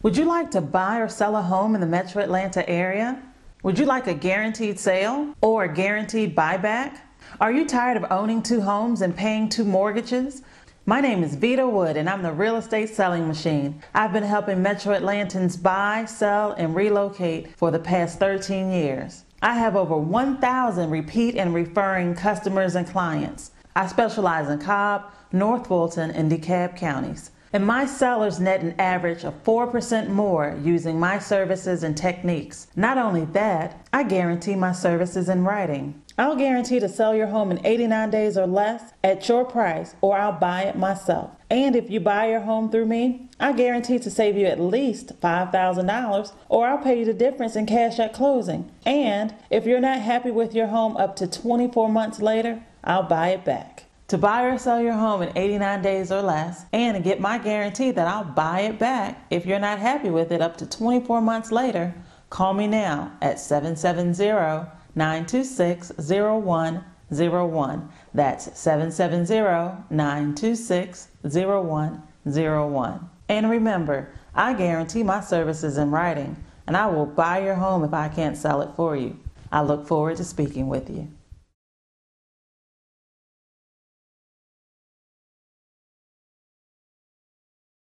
Would you like to buy or sell a home in the metro Atlanta area? Would you like a guaranteed sale or a guaranteed buyback? Are you tired of owning two homes and paying two mortgages? My name is Veda Wood and I'm the real estate selling machine. I've been helping Metro Atlantans buy, sell, and relocate for the past 13 years. I have over 1,000 repeat and referring customers and clients. I specialize in Cobb, North Fulton, and DeKalb counties. And my sellers net an average of 4% more using my services and techniques. Not only that, I guarantee my services in writing. I'll guarantee to sell your home in 89 days or less at your price, or I'll buy it myself. And if you buy your home through me, I guarantee to save you at least $5,000, or I'll pay you the difference in cash at closing. And if you're not happy with your home up to 24 months later, I'll buy it back to buy or sell your home in 89 days or less and get my guarantee that I'll buy it back if you're not happy with it up to 24 months later, call me now at 770 926 0101. That's 770 926 0101. And remember, I guarantee my services in writing, and I will buy your home if I can't sell it for you. I look forward to speaking with you.